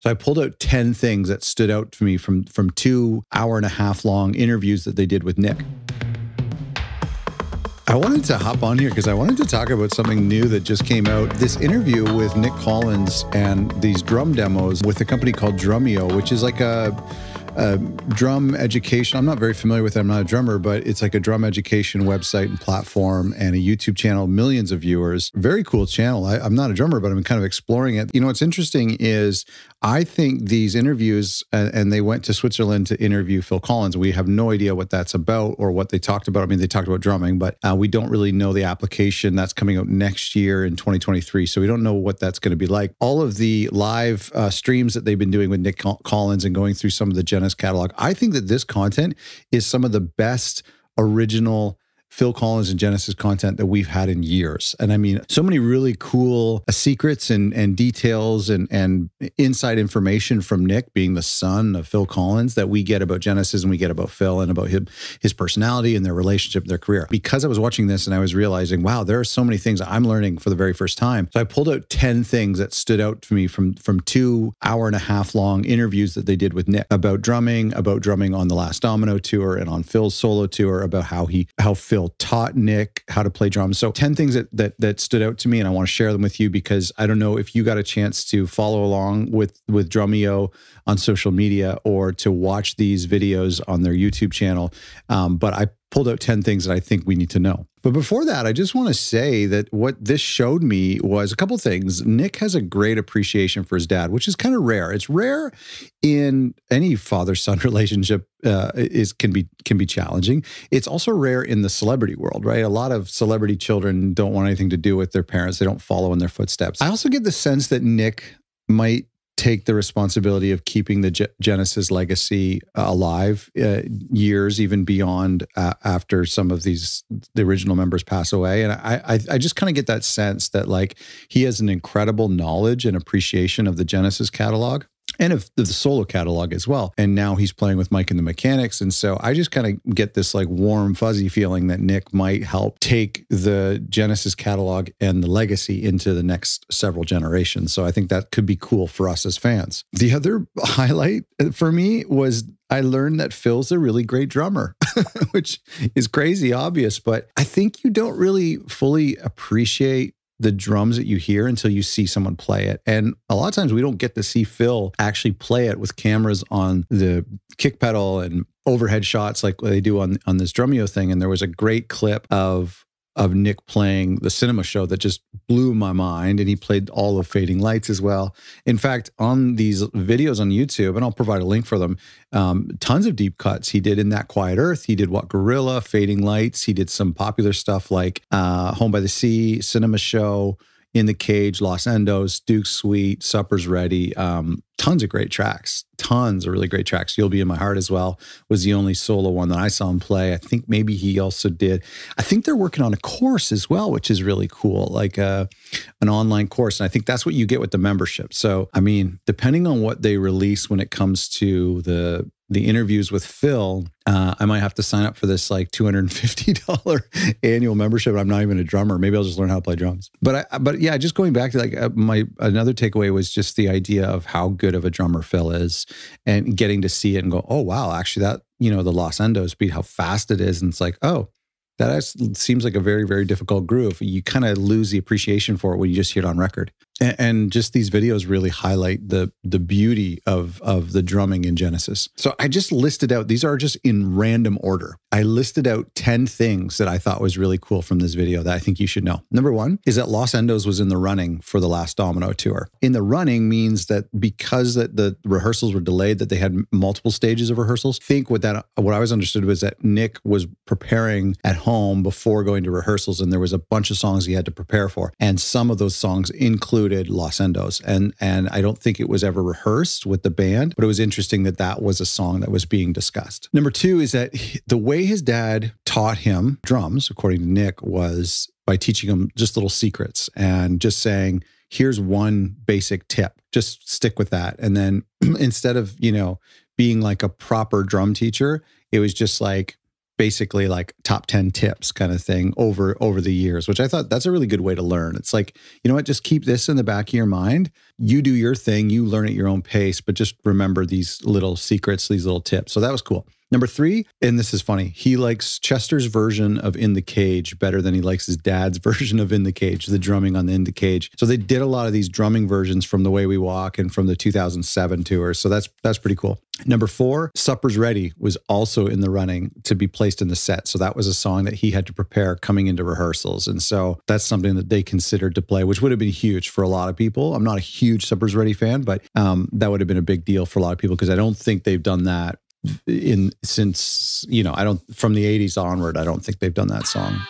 So I pulled out 10 things that stood out to me from from two hour and a half long interviews that they did with Nic. I wanted to hop on here because I wanted to talk about something new that just came out. This interview with Nic Collins and these drum demos with a company called Drumeo, which is like a uh, drum education. I'm not very familiar with it. I'm not a drummer, but it's like a drum education website and platform and a YouTube channel, millions of viewers. Very cool channel. I, I'm not a drummer, but I'm kind of exploring it. You know, what's interesting is I think these interviews, uh, and they went to Switzerland to interview Phil Collins. We have no idea what that's about or what they talked about. I mean, they talked about drumming, but uh, we don't really know the application that's coming out next year in 2023. So we don't know what that's going to be like. All of the live uh, streams that they've been doing with Nic Collins and going through some of the Genesis catalog. I think that this content is some of the best original Phil Collins and Genesis content that we've had in years. And I mean, so many really cool uh, secrets and, and details and, and inside information from Nic being the son of Phil Collins that we get about Genesis and we get about Phil and about him, his personality and their relationship, their career. Because I was watching this and I was realizing, wow, there are so many things I'm learning for the very first time. So I pulled out 10 things that stood out to me from, from two hour and a half long interviews that they did with Nic about drumming, about drumming on the last Domino tour and on Phil's solo tour, about how he, how Phil taught Nic how to play drums. So 10 things that that that stood out to me and I want to share them with you because I don't know if you got a chance to follow along with with Drumeo on social media or to watch these videos on their YouTube channel. Um, but I pulled out 10 things that I think we need to know. But before that, I just want to say that what this showed me was a couple things. Nic has a great appreciation for his dad, which is kind of rare. It's rare in any father-son relationship uh, is can be can be challenging. It's also rare in the celebrity world, right? A lot of celebrity children don't want anything to do with their parents. They don't follow in their footsteps. I also get the sense that Nic might take the responsibility of keeping the Genesis legacy uh, alive uh, years even beyond uh, after some of these the original members pass away. And I I, I just kind of get that sense that like he has an incredible knowledge and appreciation of the Genesis catalog and of the solo catalog as well. And now he's playing with Mike and the Mechanics. And so I just kind of get this like warm, fuzzy feeling that Nic might help take the Genesis catalog and the legacy into the next several generations. So I think that could be cool for us as fans. The other highlight uh, for me was I learned that Phil's a really great drummer, which is crazy obvious, but I think you don't really fully appreciate the drums that you hear until you see someone play it. And a lot of times we don't get to see Phil actually play it with cameras on the kick pedal and overhead shots like they do on on this Drumeo thing. And there was a great clip of of Nic playing the cinema show that just blew my mind. And he played all of Fading Lights as well. In fact, on these videos on YouTube, and I'll provide a link for them, um, tons of deep cuts. He did In That Quiet Earth. He did Wot Gorilla, Fading Lights. He did some popular stuff like uh, Home by the Sea, Cinema Show. In the Cage, Los Endos, Duke's Suite, Supper's Ready. Um, tons of great tracks, tons of really great tracks. You'll Be in My Heart as well was the only solo one that I saw him play. I think maybe he also did. I think they're working on a course as well, which is really cool, like uh, an online course. And I think that's what you get with the membership. So, I mean, depending on what they release when it comes to the the interviews with Phil, uh, I might have to sign up for this like two hundred and fifty dollar annual membership. I'm not even a drummer. Maybe I'll just learn how to play drums. But I, but yeah, just going back to like uh, my another takeaway was just the idea of how good of a drummer Phil is, and getting to see it and go, oh wow, actually that you know the Los Endos beat, how fast it is, and it's like oh that seems like a very very difficult groove you kind of lose the appreciation for it when you just hear it on record and, and, just these videos really highlight the the beauty of of the drumming in genesis. So i just listed out these are just in random order. I listed out 10 things that i thought was really cool from this video that i think you should know. Number one is that los endos was in the running for the last domino tour. In the running means that because that the rehearsals were delayed that they had multiple stages of rehearsals. Think what that what i was understood was that nic was preparing at home before going to rehearsals, and there was a bunch of songs he had to prepare for, and some of those songs included Los Endos, and and I don't think it was ever rehearsed with the band, but it was interesting that that was a song that was being discussed. Number two is that the way his dad taught him drums, according to Nic, was by teaching him just little secrets and just saying here's one basic tip. Just stick with that. And then instead of you know being like a proper drum teacher it was just like basically like top 10 tips kind of thing over over the years which i thought that's a really good way to learn it's like you know what just keep this in the back of your mind you do your thing, you learn at your own pace, but just remember these little secrets, these little tips. So that was cool. Number three, and this is funny, he likes Chester's version of In the Cage better than he likes his dad's version of In the Cage, the drumming on the In the Cage. So they did a lot of these drumming versions from The Way We Walk and from the 2007 tour. So that's that's pretty cool. Number four, Supper's Ready was also in the running to be placed in the set. So that was a song that he had to prepare coming into rehearsals. And so that's something that they considered to play, which would have been huge for a lot of people. I'm not a huge Supper's Ready fan, but um, that would have been a big deal for a lot of people because I don't think they've done that in since you know I don't from the 80s onward I don't think they've done that song.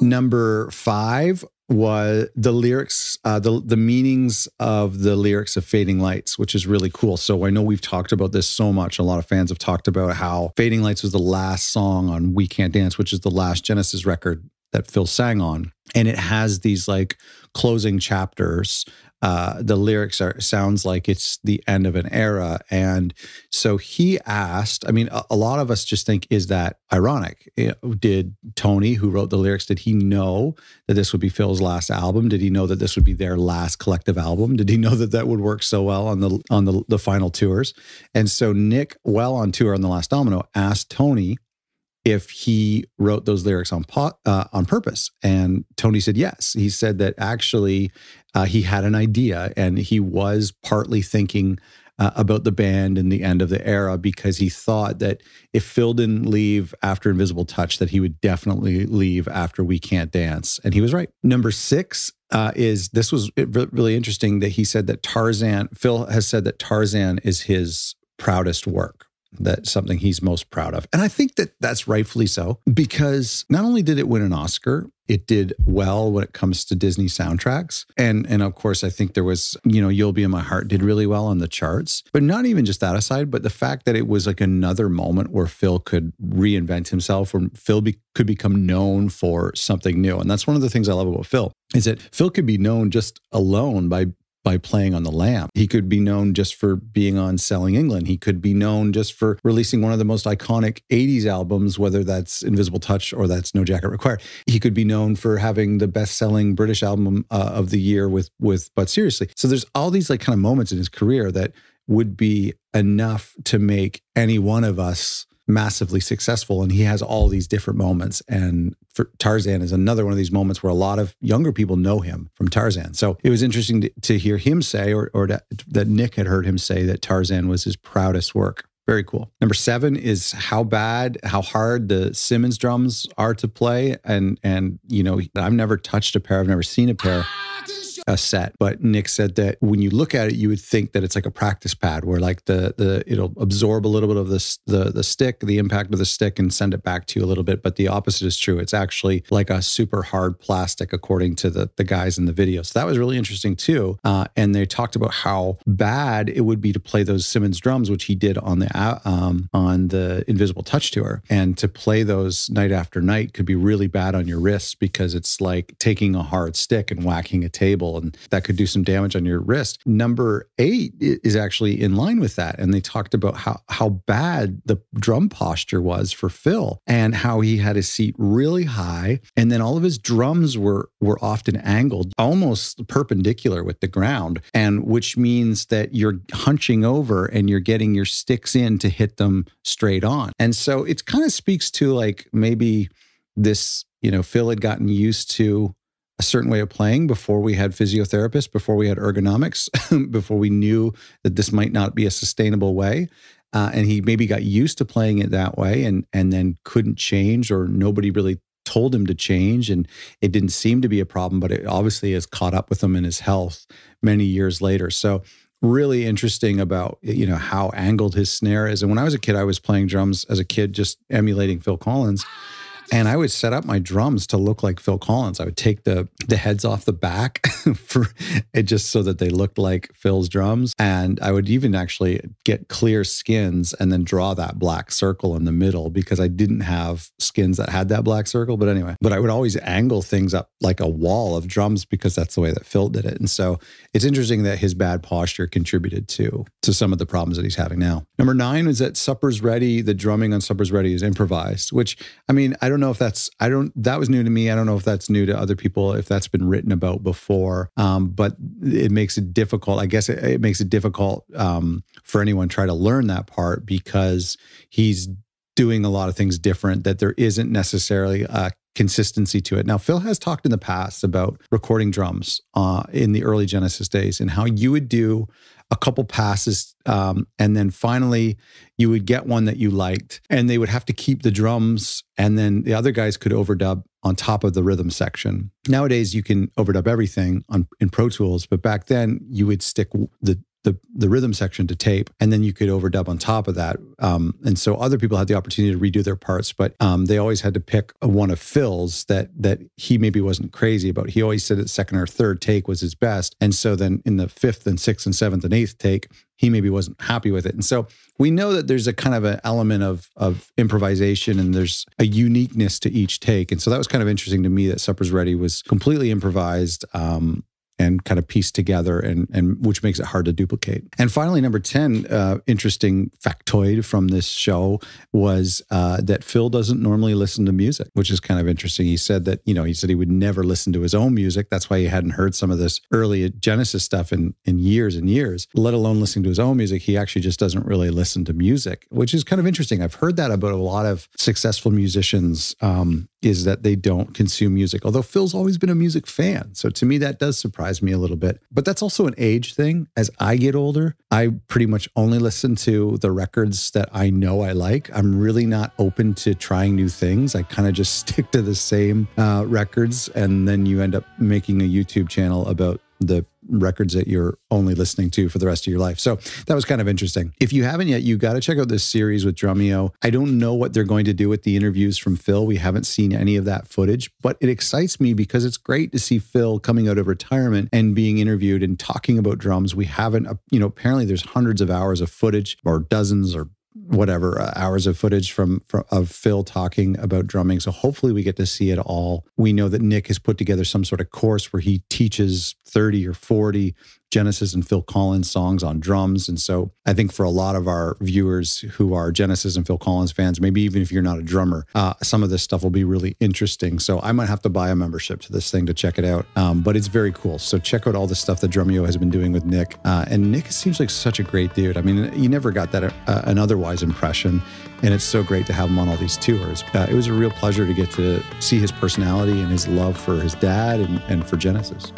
Number 5 was the lyrics uh, the the meanings of the lyrics of Fading Lights which is really cool. So I know we've talked about this so much a lot of fans have talked about how Fading Lights was the last song on We Can't Dance which is the last Genesis record that Phil sang on and it has these like closing chapters uh, the lyrics are sounds like it's the end of an era. And so he asked, I mean, a, a, lot of us just think, is that ironic? Did Tony, who wrote the lyrics, did he know that this would be Phil's last album? Did he know that this would be their last collective album? Did he know that that would work so well on the on the, the final tours? And so Nic, well on tour on the last domino, asked Tony if he wrote those lyrics on uh, on purpose. And Tony said yes. He said that actually uh, he had an idea and he was partly thinking uh, about the band and the end of the era because he thought that if Phil didn't leave after Invisible Touch, that he would definitely leave after We Can't Dance. And he was right. Number six uh, is this was really interesting that he said that Tarzan, Phil has said that Tarzan is his proudest work that's something he's most proud of. And I think that that's rightfully so because not only did it win an Oscar, it did well when it comes to Disney soundtracks. And and of course, I think there was, you know, You'll Be in My Heart did really well on the charts. But not even just that aside, but the fact that it was like another moment where Phil could reinvent himself, where Phil be, could become known for something new. And that's one of the things I love about Phil is that Phil could be known just alone by by playing on the Lamb. He could be known just for being on Selling England. He could be known just for releasing one of the most iconic 80s albums, whether that's Invisible Touch or that's No Jacket Required. He could be known for having the best-selling British album uh, of the year with with But Seriously. So there's all these like kind of moments in his career that would be enough to make any one of us massively successful and he has all these different moments and for Tarzan is another one of these moments where a lot of younger people know him from Tarzan. So it was interesting to, to hear him say or, or that, that Nic had heard him say that Tarzan was his proudest work. Very cool. Number seven is how bad, how hard the Simmons drums are to play. And and you know, I've never touched a pair, I've never seen a pair a set. But Nic said that when you look at it, you would think that it's like a practice pad where like the the it'll absorb a little bit of the the the stick, the impact of the stick, and send it back to you a little bit. But the opposite is true. It's actually like a super hard plastic, according to the the guys in the video. So that was really interesting too. Uh, and they talked about how bad it would be to play those Simmons drums, which he did on the uh, um, on the Invisible Touch tour, and to play those night after night could be really bad on your wrists because it's like taking a hard stick and whacking a table and that could do some damage on your wrist. Number eight is actually in line with that. And they talked about how, how bad the drum posture was for Phil and how he had his seat really high. And then all of his drums were, were often angled almost perpendicular with the ground. And which means that you're hunching over and you're getting your sticks in to hit them straight on. And so it kind of speaks to like maybe this, you know, Phil had gotten used to a certain way of playing before we had physiotherapists, before we had ergonomics, before we knew that this might not be a sustainable way. Uh, and he maybe got used to playing it that way and and then couldn't change or nobody really told him to change. And it didn't seem to be a problem but it obviously has caught up with him in his health many years later. So really interesting about you know how angled his snare is. And when i was a kid i was playing drums as a kid just emulating phil collins and I would set up my drums to look like Phil Collins. I would take the the heads off the back for it just so that they looked like Phil's drums. And I would even actually get clear skins and then draw that black circle in the middle because I didn't have skins that had that black circle. But anyway, but I would always angle things up like a wall of drums because that's the way that Phil did it. And so it's interesting that his bad posture contributed to to some of the problems that he's having now. Number nine is that Supper's Ready, the drumming on Supper's Ready is improvised, which I mean, I don't don't know if that's I don't that was new to me. I don't know if that's new to other people, if that's been written about before. Um, but it makes it difficult. I guess it, it makes it difficult um, for anyone try to learn that part because he's doing a lot of things different that there isn't necessarily a consistency to it. Now, Phil has talked in the past about recording drums uh, in the early Genesis days and how you would do a couple passes um, and then finally you would get one that you liked and they would have to keep the drums and then the other guys could overdub on top of the rhythm section nowadays you can overdub everything on in pro tools but back then you would stick the the the rhythm section to tape, and then you could overdub on top of that. Um, and so other people had the opportunity to redo their parts, but um, they always had to pick one of Phil's that that he maybe wasn't crazy about. He always said that second or third take was his best, and so then in the fifth and sixth and seventh and eighth take, he maybe wasn't happy with it. And so we know that there's a kind of an element of of improvisation and there's a uniqueness to each take. And so that was kind of interesting to me that Supper's Ready was completely improvised. Um, and kind of piece together and and which makes it hard to duplicate. And finally, number 10, uh, interesting factoid from this show was uh, that Phil doesn't normally listen to music, which is kind of interesting. He said that, you know, he said he would never listen to his own music. That's why he hadn't heard some of this early Genesis stuff in, in years and years, let alone listening to his own music. He actually just doesn't really listen to music, which is kind of interesting. I've heard that about a lot of successful musicians um, is that they don't consume music, although Phil's always been a music fan. So to me, that does surprise me a little bit. But that's also an age thing. As I get older, I pretty much only listen to the records that I know I like. I'm really not open to trying new things. I kind of just stick to the same uh, records. And then you end up making a YouTube channel about the records that you're only listening to for the rest of your life. So that was kind of interesting. If you haven't yet, you got to check out this series with Drumeo. I don't know what they're going to do with the interviews from Phil. We haven't seen any of that footage, but it excites me because it's great to see Phil coming out of retirement and being interviewed and talking about drums. We haven't, uh, you know, apparently there's hundreds of hours of footage or dozens or whatever uh, hours of footage from, from, of Phil talking about drumming. So hopefully we get to see it all. We know that Nic has put together some sort of course where he teaches 30 or 40 Genesis and Phil Collins songs on drums. And so I think for a lot of our viewers who are Genesis and Phil Collins fans, maybe even if you're not a drummer, uh, some of this stuff will be really interesting. So I might have to buy a membership to this thing to check it out. Um, but it's very cool. So check out all the stuff that Drumeo has been doing with Nic. Uh, and Nic seems like such a great dude. I mean, you never got that uh, an otherwise impression. And it's so great to have him on all these tours. Uh, it was a real pleasure to get to see his personality and his love for his dad and, and for Genesis.